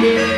Thank you.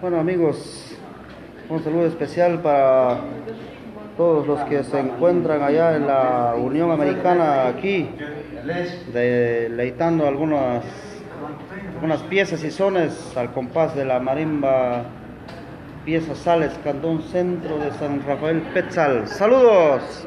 Bueno amigos, un saludo especial para todos los que se encuentran allá en la Unión Americana aquí, deleitando algunas, algunas piezas y sones al compás de la marimba Piezas Sales, Cantón Centro de San Rafael Petzal. ¡Saludos!